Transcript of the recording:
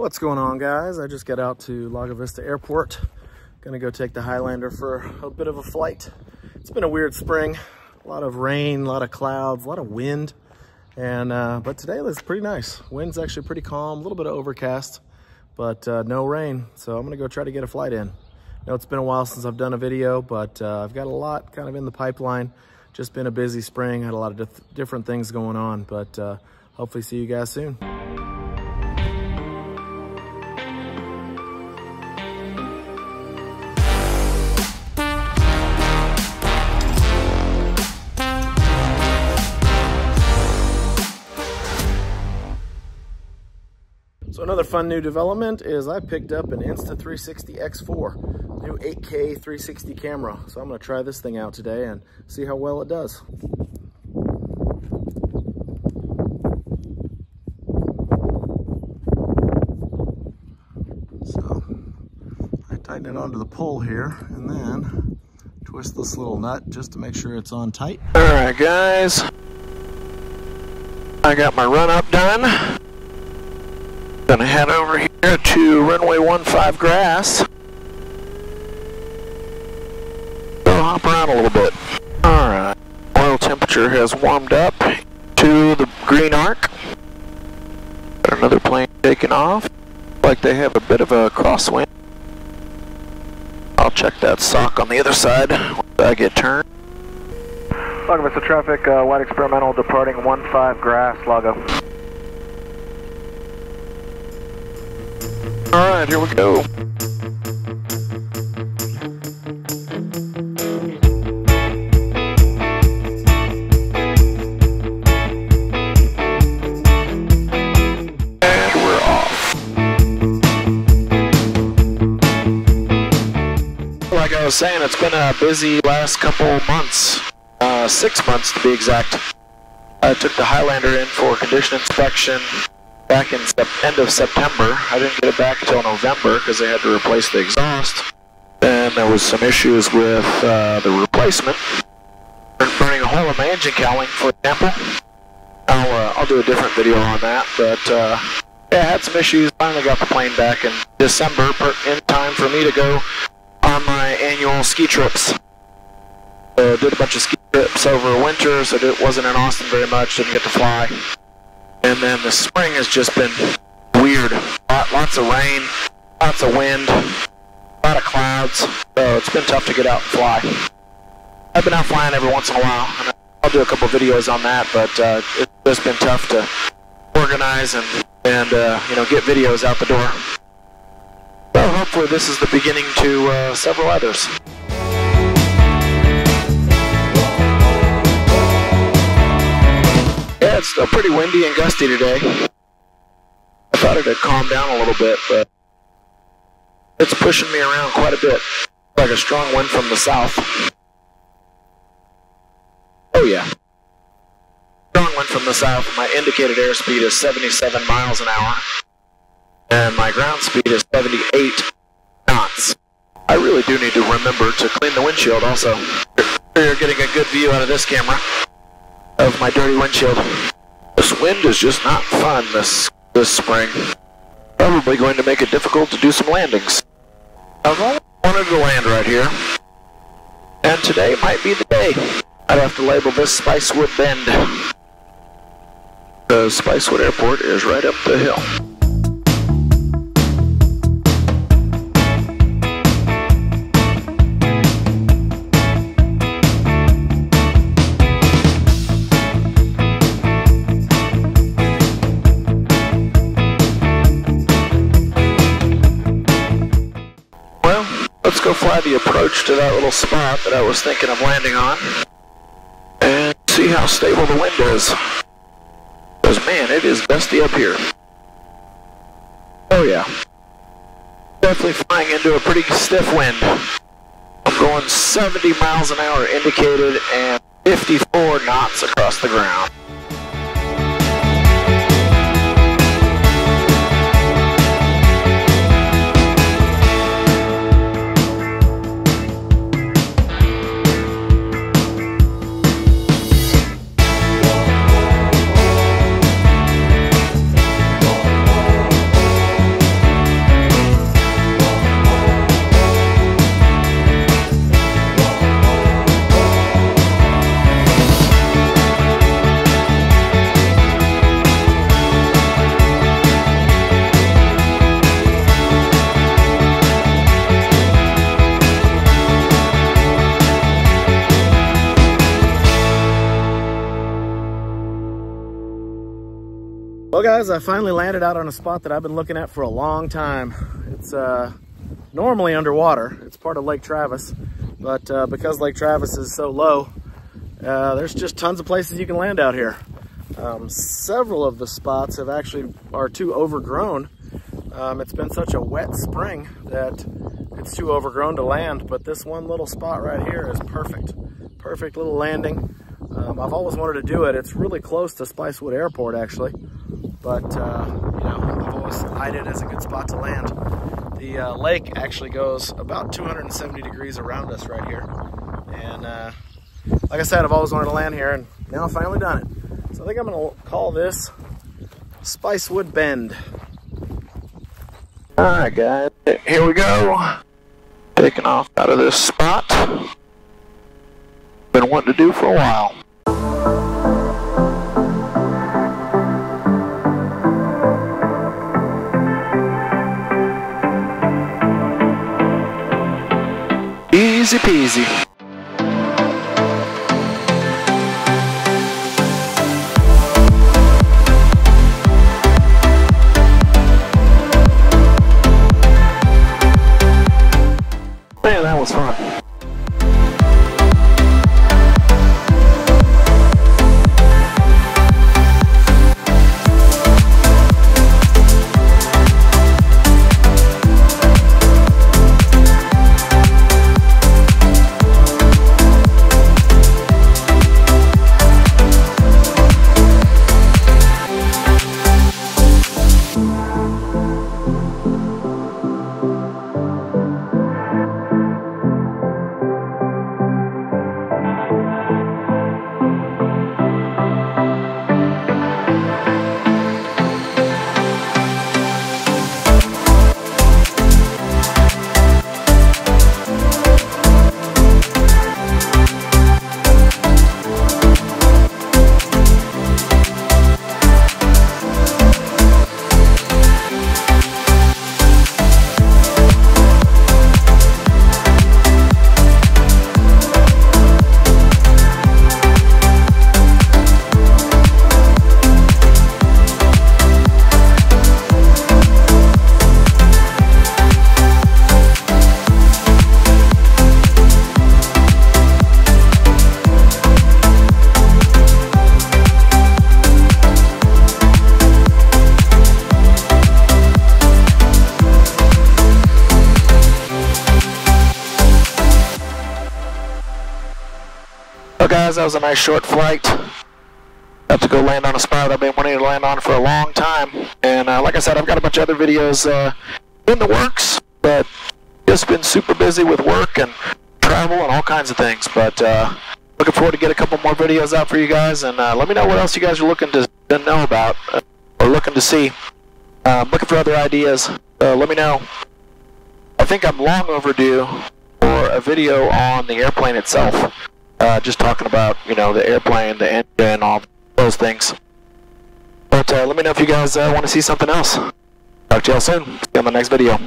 What's going on guys? I just got out to Lago Vista Airport. Gonna go take the Highlander for a bit of a flight. It's been a weird spring. A lot of rain, a lot of clouds, a lot of wind. And uh, But today looks pretty nice. Wind's actually pretty calm, a little bit of overcast, but uh, no rain. So I'm gonna go try to get a flight in. I know it's been a while since I've done a video, but uh, I've got a lot kind of in the pipeline. Just been a busy spring, had a lot of different things going on, but uh, hopefully see you guys soon. Another fun new development is I picked up an Insta360 X4, new 8K 360 camera. So I'm gonna try this thing out today and see how well it does. So I tighten it onto the pole here and then twist this little nut just to make sure it's on tight. All right, guys. I got my run up done. Gonna head over here to runway 15 grass. Go hop around a little bit. Alright, oil temperature has warmed up to the green arc. Got another plane taking off. Like they have a bit of a crosswind. I'll check that sock on the other side once I get turned. Lago Vista traffic, uh, white experimental departing 15 grass, Lago. Alright, here we go. And we're off. Like I was saying, it's been a busy last couple months. Uh, six months to be exact. I took the Highlander in for condition inspection back in end of September. I didn't get it back until November because they had to replace the exhaust. Then there was some issues with uh, the replacement. Burning a hole in my engine cowling, for example. I'll, uh, I'll do a different video on that, but uh, yeah, I had some issues. Finally got the plane back in December in time for me to go on my annual ski trips. Did a bunch of ski trips over winter, so it wasn't in Austin very much, didn't get to fly. And then the spring has just been weird. Lots of rain, lots of wind, a lot of clouds. So it's been tough to get out and fly. I've been out flying every once in a while, and I'll do a couple videos on that, but uh, it's just been tough to organize and, and uh, you know, get videos out the door. So hopefully this is the beginning to uh, several others. It's still pretty windy and gusty today. I thought it had calmed down a little bit, but it's pushing me around quite a bit. Like a strong wind from the south. Oh yeah. Strong wind from the south. My indicated airspeed is 77 miles an hour. And my ground speed is 78 knots. I really do need to remember to clean the windshield also. You're getting a good view out of this camera of my dirty windshield. This wind is just not fun this this spring. Probably going to make it difficult to do some landings. I've always wanted to land right here. And today might be the day. I'd have to label this Spicewood Bend. The Spicewood Airport is right up the hill. Approach to that little spot that I was thinking of landing on and see how stable the wind is. Because man, it is gusty up here. Oh yeah. Definitely flying into a pretty stiff wind. I'm going 70 miles an hour indicated and 54 knots across the ground. Well guys, I finally landed out on a spot that I've been looking at for a long time. It's uh, normally underwater. It's part of Lake Travis, but uh, because Lake Travis is so low, uh, there's just tons of places you can land out here. Um, several of the spots have actually are too overgrown. Um, it's been such a wet spring that it's too overgrown to land, but this one little spot right here is perfect. Perfect little landing. Um, I've always wanted to do it. It's really close to Spicewood Airport actually but uh, you know, I've always eyed it as a good spot to land. The uh, lake actually goes about 270 degrees around us right here. And uh, like I said, I've always wanted to land here and now I've finally done it. So I think I'm gonna call this Spicewood Bend. All right, guys, here we go. Taking off out of this spot. Been wanting to do for a while. Easy peasy. Man, that was fun. Well guys, that was a nice short flight. Got to go land on a spot I've been wanting to land on for a long time. And uh, like I said, I've got a bunch of other videos uh, in the works, but just been super busy with work and travel and all kinds of things. But uh, looking forward to get a couple more videos out for you guys, and uh, let me know what else you guys are looking to, to know about uh, or looking to see. Uh, looking for other ideas. Uh, let me know. I think I'm long overdue for a video on the airplane itself. Uh, just talking about, you know, the airplane, the engine, all those things. But uh, let me know if you guys uh, want to see something else. Talk to y'all soon. See you on the next video.